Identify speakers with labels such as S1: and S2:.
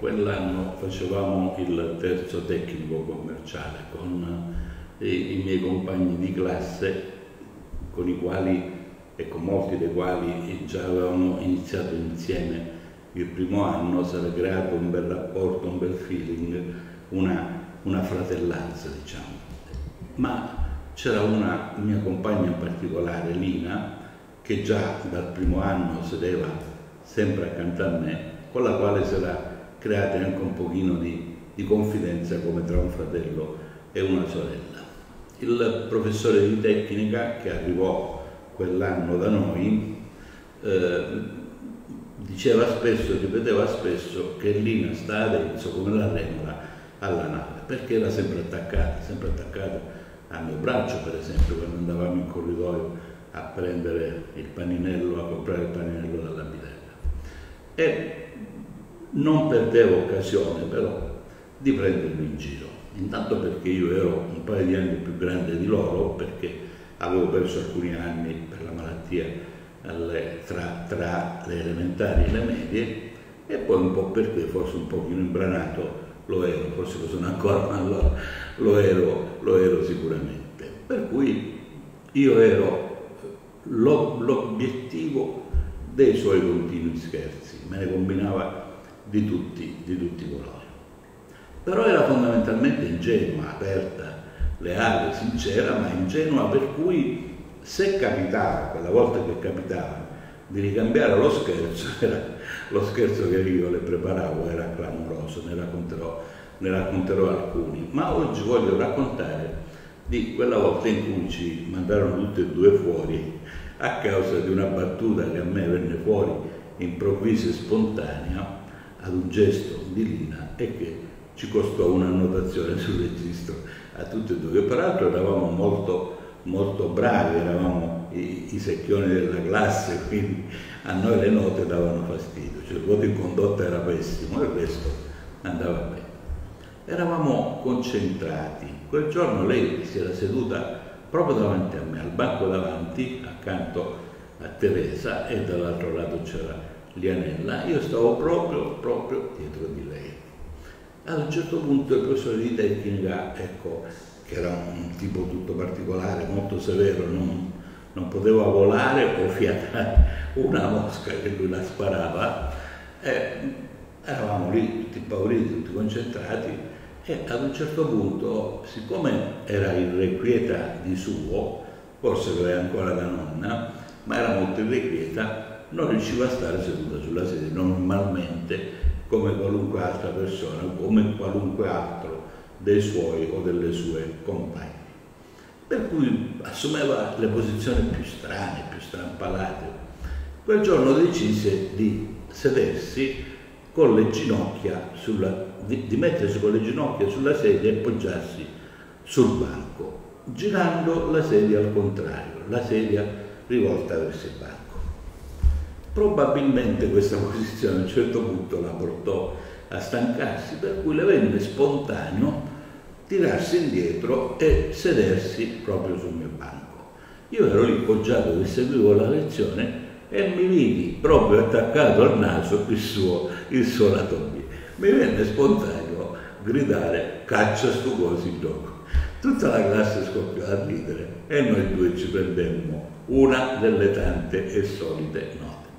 S1: quell'anno facevamo il terzo tecnico commerciale con eh, i miei compagni di classe con i quali e con molti dei quali già avevamo iniziato insieme il primo anno, si era creato un bel rapporto, un bel feeling, una, una fratellanza diciamo. Ma c'era una mia compagna in particolare, Lina, che già dal primo anno sedeva sempre accanto a me, con la quale si era creata anche un pochino di, di confidenza come tra un fratello e una sorella. Il professore di tecnica che arrivò quell'anno da noi eh, diceva spesso, ripeteva spesso che Lina sta adesso come la remola alla nave, perché era sempre attaccata, sempre attaccata al mio braccio per esempio quando andavamo in corridoio a prendere il paninello, a comprare il paninello dalla bidella. E non perdevo occasione però di prenderlo in giro, intanto perché io ero un paio di anni più grande di loro, perché avevo perso alcuni anni per la malattia alle, tra, tra, le elementari e le medie, e poi un po' perché forse un pochino imbranato lo ero, forse lo sono ancora, ma allora lo ero, lo ero sicuramente. Per cui io ero l'obiettivo dei suoi continui scherzi, me ne combinava di tutti, di tutti colori. Però era fondamentalmente ingenua, aperta, leale, sincera, ma ingenua per cui se capitava, quella volta che capitava, di ricambiare lo scherzo, era, lo scherzo che io le preparavo era clamoroso, ne racconterò, ne racconterò alcuni, ma oggi voglio raccontare di quella volta in cui ci mandarono tutti e due fuori a causa di una battuta che a me venne fuori improvvisa e spontanea ad un gesto di Lina e che ci costò un'annotazione sul registro a tutti e due, che peraltro eravamo molto, molto bravi, eravamo i, i, secchioni della classe, quindi a noi le note davano fastidio, cioè il voto in condotta era pessimo e il resto andava bene. Eravamo concentrati, quel giorno lei si era seduta proprio davanti a me, al banco davanti, accanto a Teresa e dall'altro lato c'era Lianella, io stavo proprio, proprio dietro di lei. Ad un certo punto il professore di tecnica, ecco, che era un tipo tutto particolare, molto severo, non, non poteva volare o fiatare una mosca che lui la sparava, e eravamo lì tutti impauriti, tutti concentrati e ad un certo punto, siccome era irrequieta di suo, forse lo è ancora da nonna, ma era molto irrequieta, non riusciva a stare seduta sulla sedia normalmente come qualunque altra persona, come qualunque altro dei suoi o delle sue compagne. Per cui assumeva le posizioni più strane, più strampalate. Quel giorno decise di sedersi con le ginocchia sulla, di, di mettersi con le ginocchia sulla sedia e appoggiarsi sul banco, girando la sedia al contrario, la sedia rivolta verso il banco. Probabilmente questa posizione a un certo punto la portò a stancarsi, per cui le venne spontaneo tirarsi indietro e sedersi proprio sul mio banco. Io ero lì poggiato che seguivo la lezione e mi vidi proprio attaccato al naso il suo, il suo lato. Mi venne spontaneo gridare caccia stu cosi in gioco. Tutta la classe scoppiò a ridere e noi due ci prendemmo una delle tante e solite note.